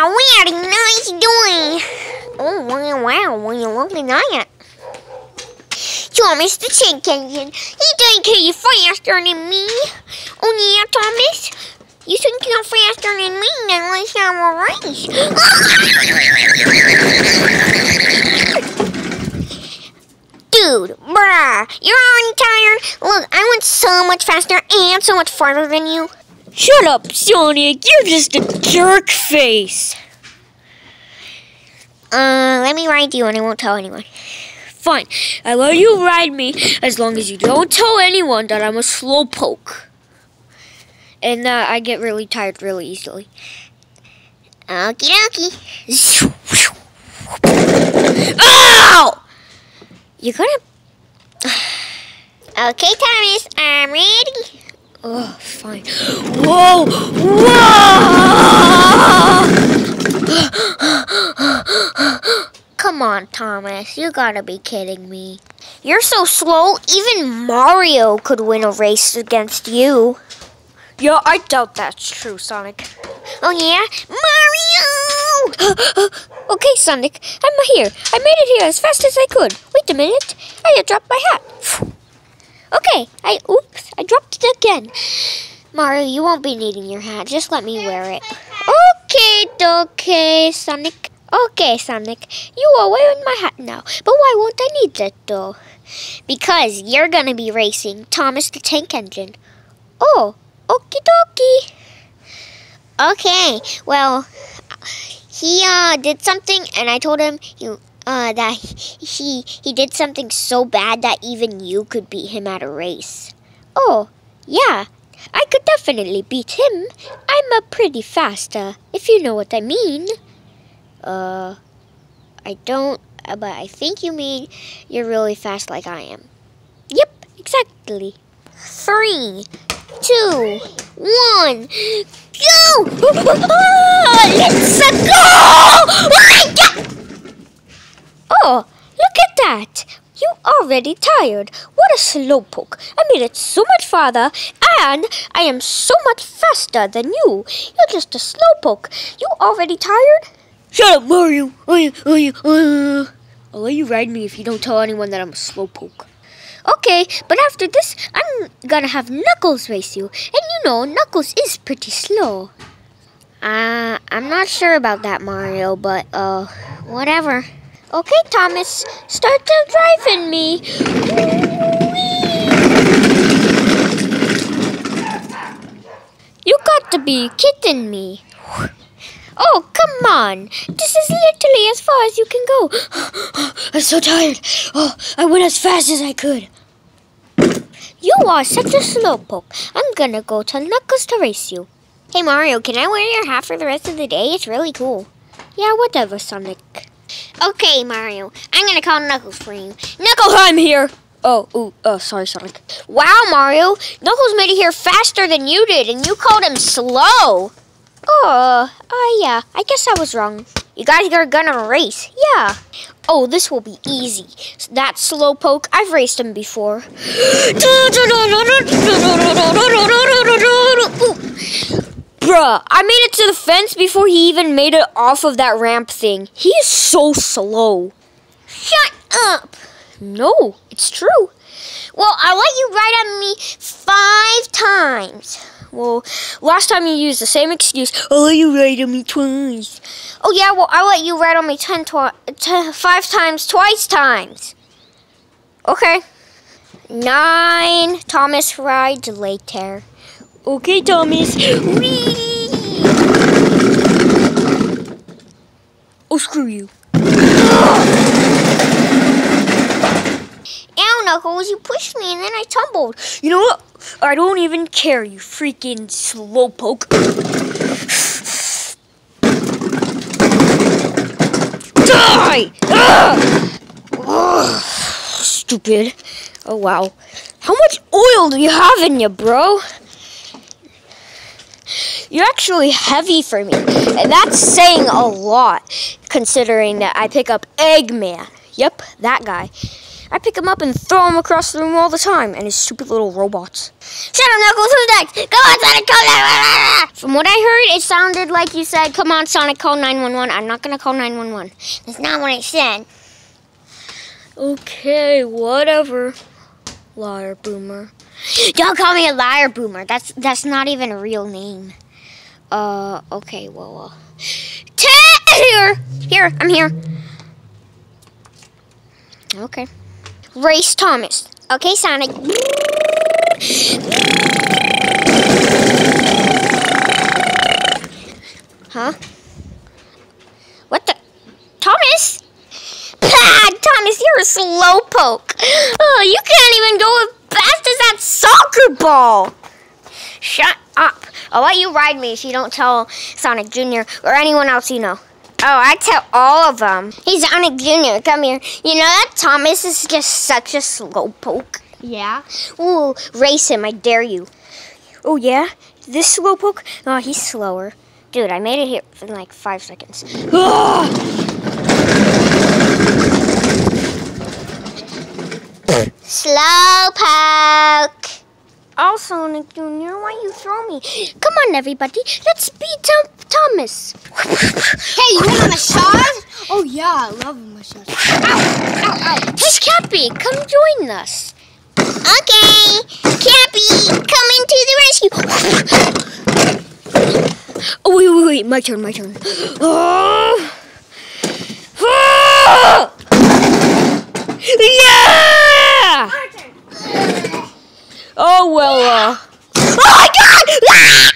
Wow, what a nice doing. Oh, wow, wow, what you looking at? Thomas the Tank Engine. He doesn't kill faster than me. Oh, yeah, Thomas? You think you're faster than me, then let's have a race. Dude, bruh, you're already tired? Look, I went so much faster and so much farther than you. Shut up, Sonic. You're just a jerk face. Uh, let me ride you and I won't tell anyone. Fine. I let you ride me as long as you don't tell anyone that I'm a slowpoke. And that I get really tired really easily. Okie dokie. Ow! You're gonna... Okay, Thomas, I'm ready. Oh, fine. Whoa! Whoa! Come on, Thomas. You gotta be kidding me. You're so slow, even Mario could win a race against you. Yeah, I doubt that's true, Sonic. Oh, yeah? Mario! okay, Sonic, I'm here. I made it here as fast as I could. Wait a minute. I dropped my hat. Okay, I, oops, I dropped it again. Mario, you won't be needing your hat. Just let me wear it. Okay, okay, Sonic. Okay, Sonic, you are wearing my hat now. But why won't I need that, though? Because you're gonna be racing Thomas the Tank Engine. Oh, okie dokie. Okay, well, he uh, did something, and I told him he, uh, that he he did something so bad that even you could beat him at a race. Oh, yeah, I could definitely beat him. I'm a pretty fast, uh, if you know what I mean. Uh, I don't, uh, but I think you mean you're really fast like I am. Yep, exactly. Three, two, one, go! Let's go! Oh, look at that! You already tired. What a slowpoke. I made it so much farther, and I am so much faster than you. You're just a slowpoke. You already tired? Shut up, Mario. Uh, I'll let you ride me if you don't tell anyone that I'm a slowpoke. Okay, but after this, I'm gonna have Knuckles race you. And you know, Knuckles is pretty slow. Uh, I'm not sure about that, Mario, but, uh, whatever. Okay, Thomas, start to driving me. You got to be kidding me. Oh, come on. This is literally as far as you can go. I'm so tired. Oh, I went as fast as I could. You are such a slowpoke. I'm gonna go to Knuckles to race you. Hey, Mario, can I wear your hat for the rest of the day? It's really cool. Yeah, whatever, Sonic. Okay, Mario. I'm gonna call Knuckles for you. Knuckles, I'm here. Oh, ooh, oh, sorry, Sonic. Wow, Mario. Knuckles made it here faster than you did, and you called him slow. Oh, uh, yeah. I guess I was wrong. You guys are gonna race. Yeah. Oh, this will be easy. That slowpoke, I've raced him before. Bruh, I made it to the fence before he even made it off of that ramp thing. He is so slow. Shut up. No, it's true. Well, I let you ride on me five times. Well, last time you used the same excuse. I'll let you ride on me twice. Oh, yeah, well, I let you ride on me ten, twi ten, five times, twice times. Okay. Nine Thomas rides later. Okay, Thomas. Whee! Oh, screw you. Ow, Knuckles, you pushed me and then I tumbled. You know what? I don't even care, you freaking slowpoke. Die! Ugh! Stupid. Oh, wow. How much oil do you have in you, bro? You're actually heavy for me. And that's saying a lot, considering that I pick up Eggman. Yep, that guy. I pick him up and throw him across the room all the time, and his stupid little robots. Shut up, Knuckles. Who's next? Come on, Sonic. Call 911. From what I heard, it sounded like you said, "Come on, Sonic, call 911." I'm not gonna call 911. That's not what I said. Okay, whatever. Liar boomer. Don't call me a liar, Boomer. That's that's not even a real name. Uh, okay, well, uh, here, here, I'm here. Okay. Race Thomas. Okay, Sonic. Huh? What the? Thomas? Pah, Thomas, you're a slowpoke. Oh, you can't even go as fast as that soccer ball. Shut up. I'll let you ride me if you don't tell Sonic Jr. or anyone else you know. Oh, I tell all of them. He's Sonic Jr. Come here. You know that Thomas is just such a slowpoke. Yeah? Ooh, race him, I dare you. Oh, yeah? This slowpoke? Oh, he's slower. Dude, I made it here in like five seconds. Slowpoke. Sonic Jr. Why you throw me? Come on, everybody. Let's beat Tom Thomas. hey, you want a massage? Oh, yeah. I love a massage. Ow, ow, ow. Hey, Cappy, come join us. Okay. Cappy, coming to the rescue. oh, wait, wait, wait. My turn, my turn. Ah! Ah! Oh. oh! Yeah! Oh, well, uh... oh my god! Ah!